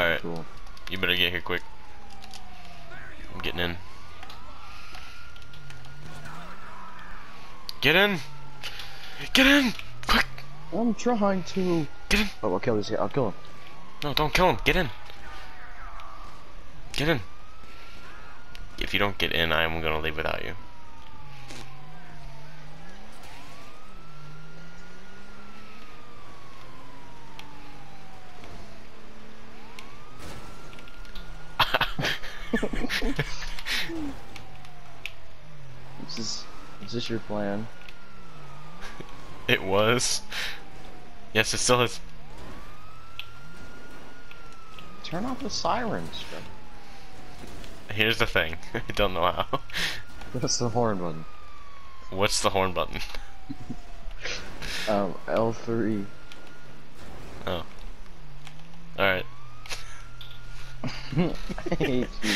Alright, Cool. you better get here quick. I'm getting in. Get in! Get in! Quick! I'm trying to. Get in! Oh, I'll kill this guy. I'll kill him. No, don't kill him. Get in. Get in. If you don't get in, I'm gonna leave without you. Is this, is this your plan? It was. Yes, it still is. Turn off the sirens. Here's the thing. I don't know how. That's the horn button. What's the horn button? Um, L3. Oh. Alright. I hate you.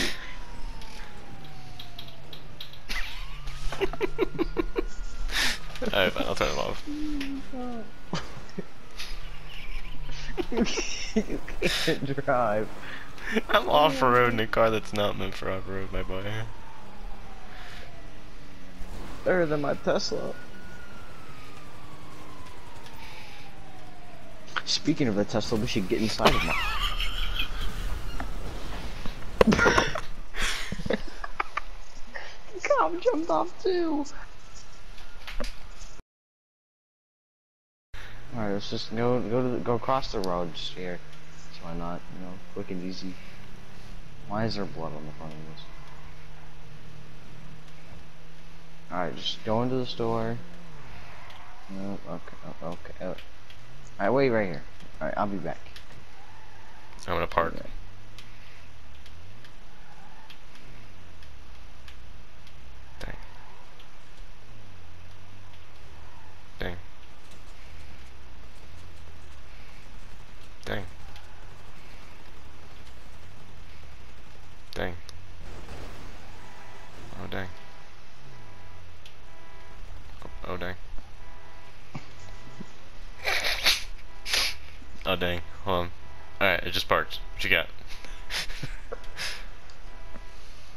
Fine, I'll turn it off. you can't drive. I'm off-road in a car that's not meant for off-road, my boy. Better than my Tesla. Speaking of the Tesla, we should get inside of mine. Cop jumped off too. Alright, let's just go go to the, go across the road just here. So why not? You know, quick and easy. Why is there blood on the front of this? Alright, just go into the store. No, okay, oh, okay. Uh, Alright, wait right here. Alright, I'll be back. I'm gonna park. Okay. Dang. Dang. Dang. Dang. Oh dang. Oh, dang. Oh dang. Hold on. Alright, it just parked. What you got?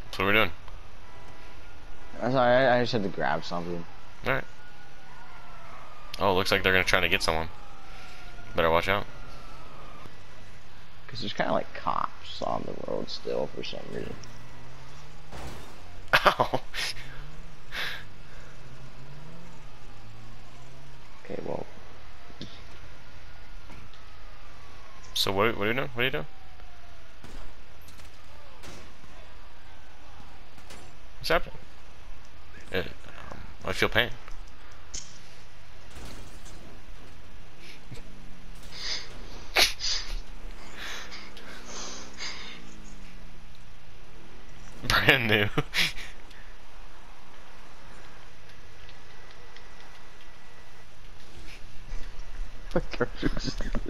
That's what we're doing. I'm sorry, I, I just had to grab something. Alright. Oh, looks like they're gonna try to get someone. Better watch out. Because there's kind of like cops on the road still for some reason. Okay, well, So what, what are you doing? What are you doing? What's happening? Uh, um, I feel pain. Brand new.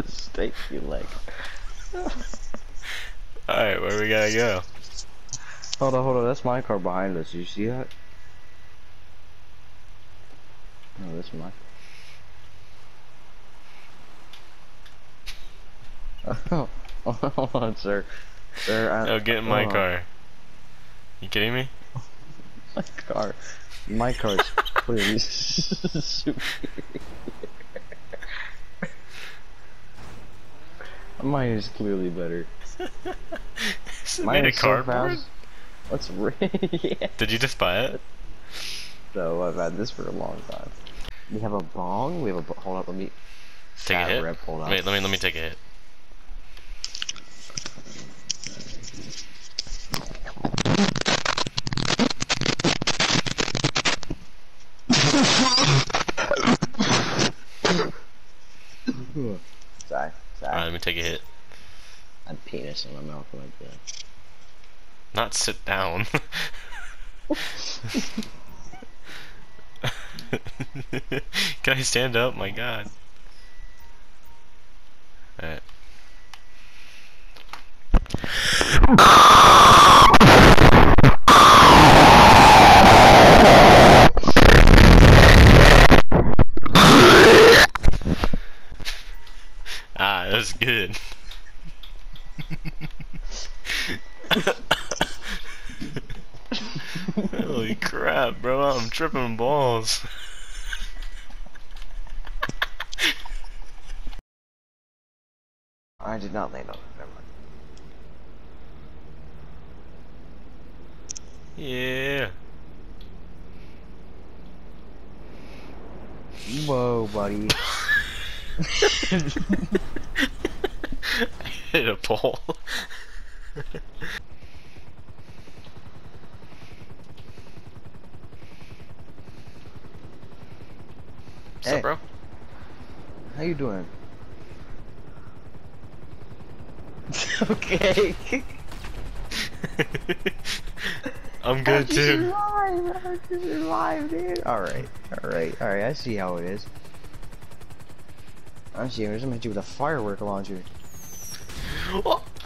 steak you like. Alright, where we gotta go? Hold on, hold on, that's my car behind us. You see that? No, that's my. Oh, hold on, sir. Sir, I, Oh, get in my hold car. You kidding me? My car. My car's clearly superior. Mine is clearly better. Is Mine is so cardboard? fast. What's re- yeah. Did you just buy it? So I've had this for a long time. We have a bong. We have a hold up. Let me Take a hit. rip, hold on. Wait, let me let me take a hit. Sorry, sorry. Alright, let me take a hit. Had penis in my mouth like that. Not sit down. Can I stand up? My god. Alright. That was good. Holy crap, bro! I'm tripping balls. I did not land on it. Never mind. Yeah. Whoa, buddy. Hit a pole. What's Hey. up, bro? How you doing? okay. I'm good too. Survive, how'd you survive, dude? Alright, alright, alright, I see how it is. I see, I'm just gonna hit you with a firework launcher. Oh.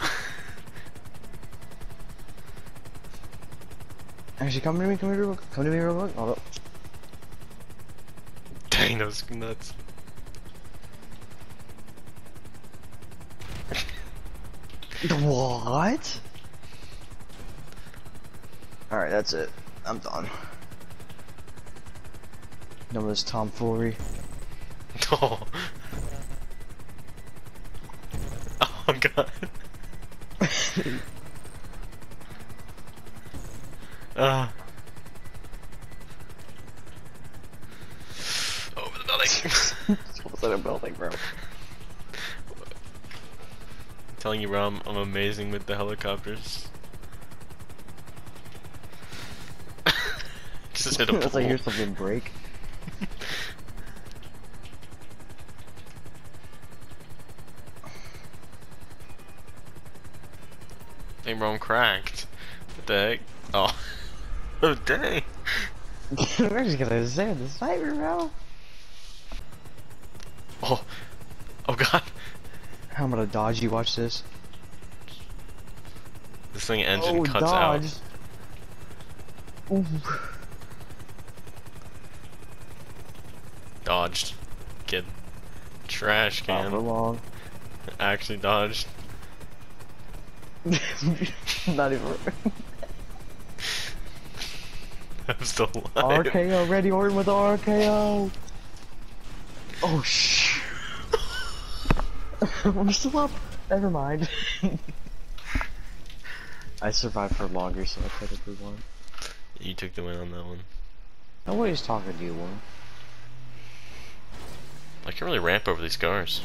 Actually, come to me, come to me real quick, come to me real quick. Hold up. Dang, that was nuts. What? Alright, that's it. I'm done. Done with this tomfoolery. Oh. Oh god. Ah. Over the building. What's in a building, bro? telling you, bro, I'm, I'm amazing with the helicopters. Just hit a Unless I pole. hear something break. Bro, I'm cracked. What the heck? Oh. Oh, dang. We're just gonna say the sniper, bro. Oh. Oh, God. I'm gonna dodge you, watch this. This thing engine oh, cuts dodge. out. Ooh. Dodged. Kid. Trash can. Not for long. Actually dodged. Not even. I'm still alive. RKO, Randy Orton with RKO. Oh shh. I'm still up. Never mind. I survived for longer, so I technically won. You took the win on that one. Nobody's talking to you, woman. I can really ramp over these cars.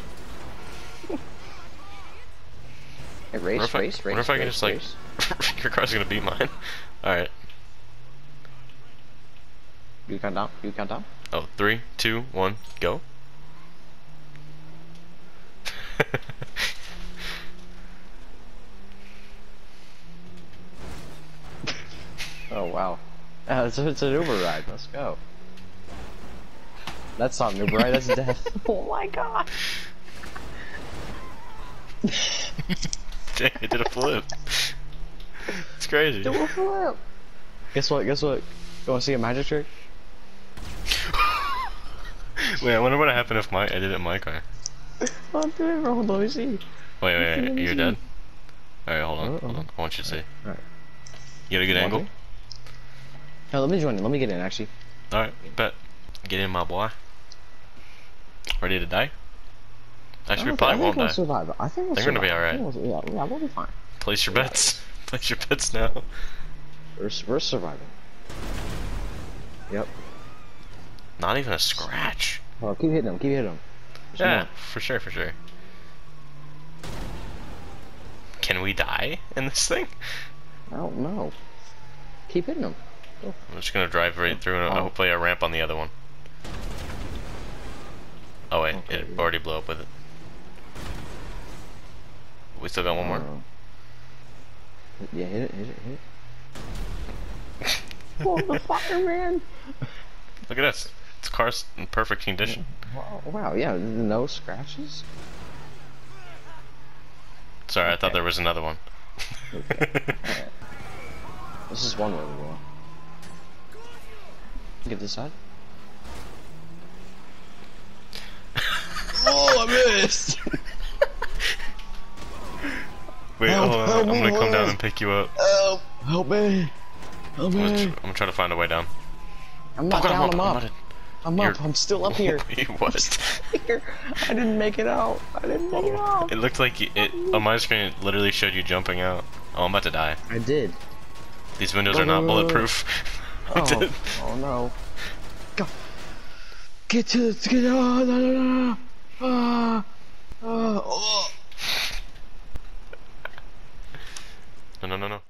Hey, Wonder race, if I- race, race. wonder if I can race, just, like- race. Your car's gonna beat mine. Alright. You count down. You count down. Oh, three, two, one, go. Oh wow. Uh, it's, it's an Uber ride. Let's go. That's not an Uber ride. That's death. oh my god. Dang, it did a flip. It's crazy. Do a flip. Guess what? Guess what? You want to see a magic trick? Wait, I wonder what happened if my I did it in my car. I'll do it, bro. Let me see. Wait, wait, Let wait you're see. dead? Alright, hold on, Uh-oh. hold on. I want you to see. Alright. You got a good You angle? to? No, let me join in. Let me get in, actually. Alright, bet. Get in, my boy. Ready to die? Actually, I we oh, probably think- I think won't die. survive. I think we'll They're gonna be alright. we'll- Yeah, yeah, we'll be fine. Place your bets. Place your bets now. We're, we're surviving. Yep. Not even a scratch. Oh, keep hitting them. Keep hitting them. Yeah, for sure, for sure. Can we die in this thing? I don't know. Keep hitting them. I'm just gonna drive right oh, through and Oh. hopefully a ramp on the other one. Oh wait, Okay, it already blew up with it. We still got one more. Um, yeah, hit it, hit it, hit it. oh, the fireman! Look at this. This car's in perfect condition. Wow, wow, yeah, no scratches? Sorry, I thought there was another one. Alright. This is one way we go. Get this side. oh, I missed! Wait, Help, hold on. help I'm me, gonna come down and pick you up. Help! Help me! Help I'm gonna, me! tr I'm gonna try to find a way down. I'm not Oh, God, down, I'm I'm up. up. I'm up, I'm still up here. what? here. I didn't make it out. I didn't make it out. It looked like you- it on my screen. It literally showed you jumping out. Oh, I'm about to die. I did. These windows Go, are not go, go. bulletproof. I Oh, did. oh no. Go. Get to the, get, oh, no, no, no, no. Ah, ah, oh. No, no, no, no.